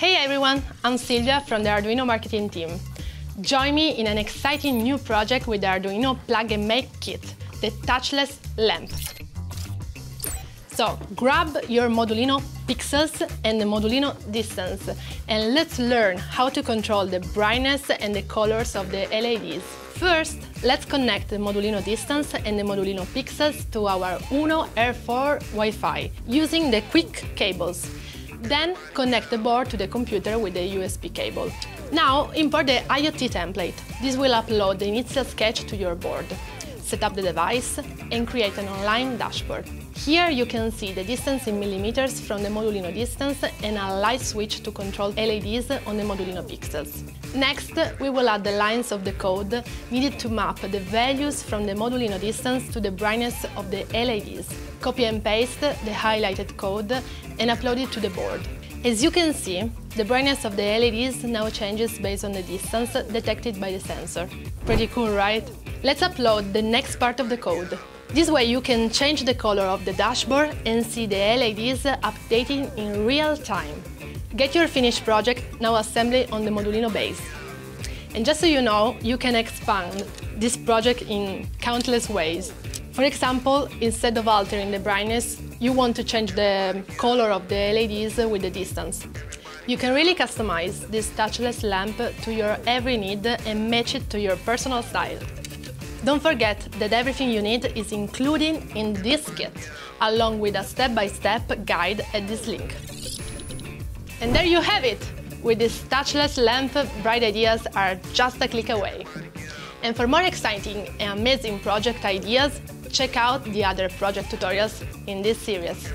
Hey everyone, I'm Silvia from the Arduino marketing team. Join me in an exciting new project with the Arduino Plug and Make Kit, the touchless lamp. So grab your Modulino pixels and the Modulino distance and let's learn how to control the brightness and the colors of the LEDs. First, let's connect the Modulino distance and the Modulino pixels to our Uno R4 Wi-Fi using the Qwiic cables. Then connect the board to the computer with the USB cable. Now import the IoT template. This will upload the initial sketch to your board. Set up the device and create an online dashboard. Here you can see the distance in millimeters from the Modulino distance and a light switch to control LEDs on the Modulino pixels. Next, we will add the lines of the code needed to map the values from the Modulino distance to the brightness of the LEDs. Copy and paste the highlighted code and upload it to the board. As you can see, the brightness of the LEDs now changes based on the distance detected by the sensor. Pretty cool, right? Let's upload the next part of the code. This way you can change the color of the dashboard and see the LEDs updating in real time. Get your finished project now assembly on the Modulino base. And just so you know, you can expand this project in countless ways. For example, instead of altering the brightness, you want to change the color of the LEDs with the distance. You can really customize this touchless lamp to your every need and match it to your personal style. Don't forget that everything you need is included in this kit, along with a step-by-step -step guide at this link. And there you have it! With this touchless lamp, bright ideas are just a click away. And for more exciting and amazing project ideas, check out the other project tutorials in this series.